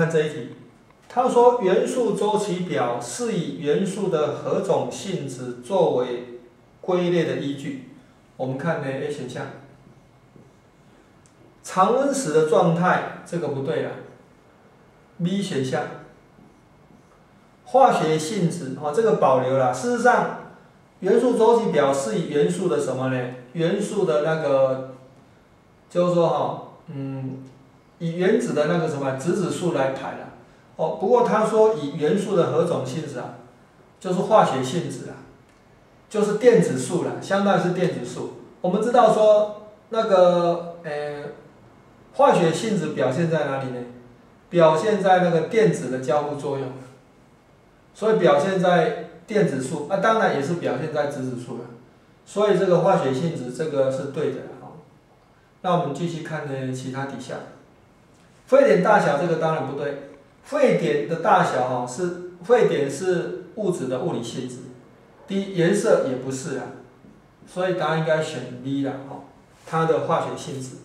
看这一题，他说元素周期表是以元素的何种性质作为归类的依据。我们看呢 A 选项，常温时的状态，这个不对了。B 选项，化学性质，哦，这个保留了。事实上，元素周期表是以元素的什么呢？元素的那个，就是说哈，嗯。以原子的那个什么质子数来排的，哦，不过他说以元素的何种性质啊，就是化学性质啊，就是电子数了，相当于是电子数。我们知道说那个呃，化学性质表现在哪里呢？表现在那个电子的交互作用，所以表现在电子数，那当然也是表现在质子数了。所以这个化学性质这个是对的啊。那我们继续看呢其他底下。沸点大小这个当然不对，沸点的大小哈是沸点是物质的物理性质，第一颜色也不是啊，所以答案应该选 B 了哈，它的化学性质。